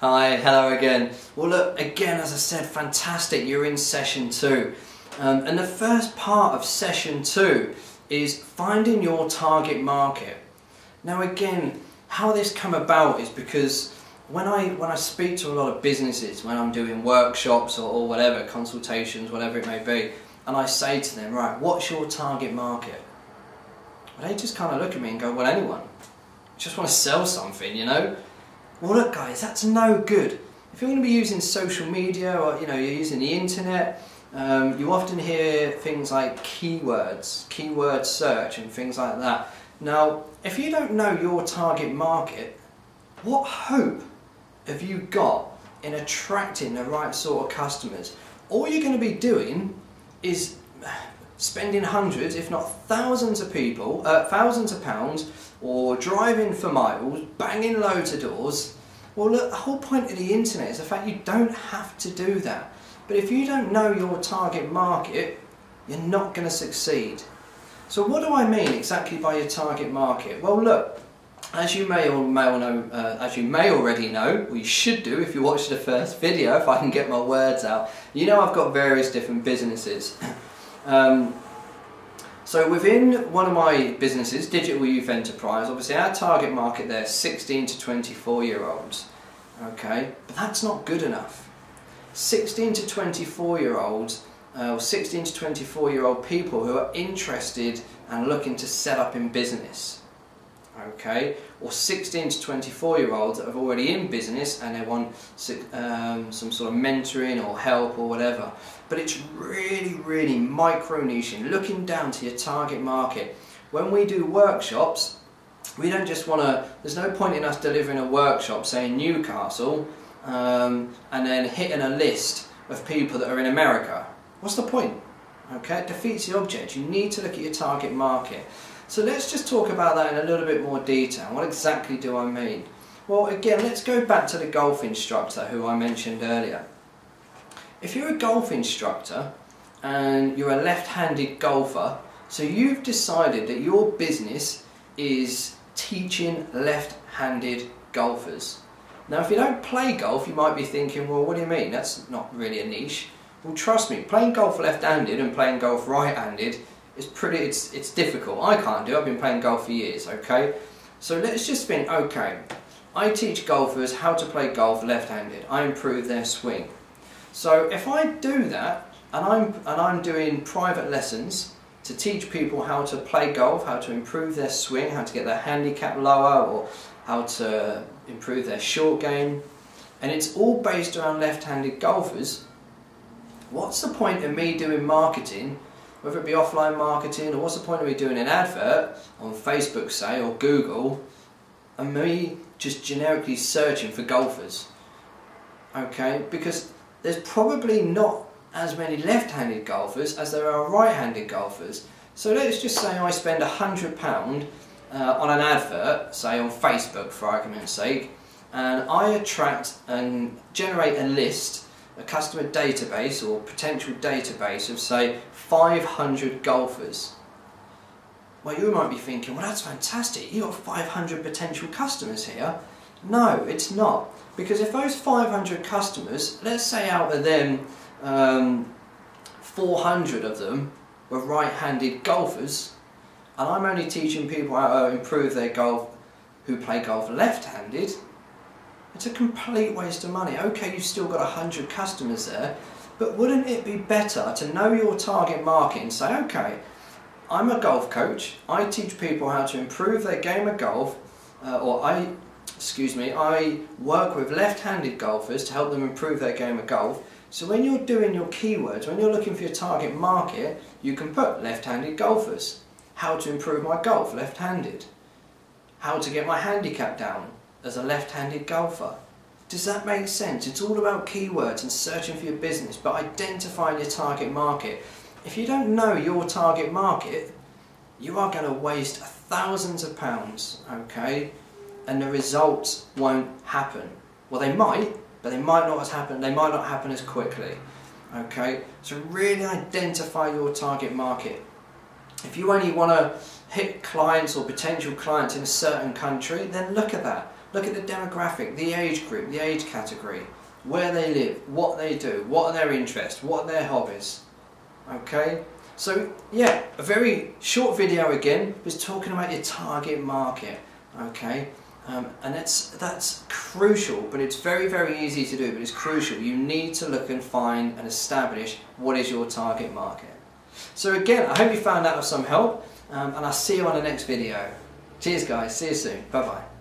Hi, hello again. Well look, again as I said, fantastic, you're in session two. Um, and the first part of session two is finding your target market. Now again, how this come about is because when I when I speak to a lot of businesses, when I'm doing workshops or, or whatever, consultations, whatever it may be, and I say to them, right, what's your target market? Well, they just kind of look at me and go, well, anyone. just want to sell something, you know? Well, look, guys, that's no good. If you're going to be using social media or you know you're using the internet, um, you often hear things like keywords, keyword search, and things like that. Now, if you don't know your target market, what hope have you got in attracting the right sort of customers? All you're going to be doing is spending hundreds, if not thousands of people, uh, thousands of pounds, or driving for miles, banging loads of doors. Well, look, the whole point of the internet is the fact you don't have to do that. But if you don't know your target market, you're not going to succeed. So what do I mean exactly by your target market? Well, look, as you may or may know, uh, as you may already know, we should do if you watched the first video, if I can get my words out. You know I've got various different businesses. Um, so within one of my businesses, Digital Youth Enterprise, obviously our target market there is 16 to 24 year olds. Okay, but that's not good enough. 16 to 24 year olds, uh, or 16 to 24 year old people who are interested and looking to set up in business okay, or 16 to 24 year olds that are already in business and they want um, some sort of mentoring or help or whatever. But it's really, really micro niching, looking down to your target market. When we do workshops, we don't just want to, there's no point in us delivering a workshop, say in Newcastle, um, and then hitting a list of people that are in America. What's the point? Okay, it defeats the object. You need to look at your target market. So let's just talk about that in a little bit more detail. What exactly do I mean? Well, again, let's go back to the golf instructor who I mentioned earlier. If you're a golf instructor and you're a left-handed golfer, so you've decided that your business is teaching left-handed golfers. Now, if you don't play golf, you might be thinking, well, what do you mean? That's not really a niche. Well, trust me, playing golf left-handed and playing golf right-handed it's pretty, it's, it's difficult. I can't do it. I've been playing golf for years, okay? So let's just think, okay, I teach golfers how to play golf left-handed. I improve their swing. So if I do that, and I'm, and I'm doing private lessons to teach people how to play golf, how to improve their swing, how to get their handicap lower, or how to improve their short game, and it's all based around left-handed golfers, what's the point of me doing marketing whether it be offline marketing or what's the point of me doing an advert on Facebook say or Google and me just generically searching for golfers okay? Because there's probably not as many left-handed golfers as there are right-handed golfers. So let's just say I spend a hundred pound uh, on an advert say on Facebook for argument's sake and I attract and generate a list a customer database or potential database of say 500 golfers. Well you might be thinking, well that's fantastic, you've got 500 potential customers here. No, it's not. Because if those 500 customers, let's say out of them um, 400 of them were right-handed golfers, and I'm only teaching people how to improve their golf who play golf left-handed, it's a complete waste of money. Okay, you've still got 100 customers there, but wouldn't it be better to know your target market and say, okay, I'm a golf coach, I teach people how to improve their game of golf, uh, or I, excuse me, I work with left-handed golfers to help them improve their game of golf. So when you're doing your keywords, when you're looking for your target market, you can put left-handed golfers. How to improve my golf left-handed. How to get my handicap down as a left-handed golfer. Does that make sense? It's all about keywords and searching for your business, but identifying your target market. If you don't know your target market, you are going to waste thousands of pounds, okay? And the results won't happen. Well, they might, but they might not happen. They might not happen as quickly, okay? So really identify your target market. If you only want to hit clients or potential clients in a certain country, then look at that Look at the demographic, the age group, the age category, where they live, what they do, what are their interests, what are their hobbies. Okay? So yeah, a very short video again, was talking about your target market. Okay? Um, and that's, that's crucial, but it's very, very easy to do, but it's crucial. You need to look and find and establish what is your target market. So again, I hope you found that of some help, um, and I'll see you on the next video. Cheers guys, see you soon, bye bye.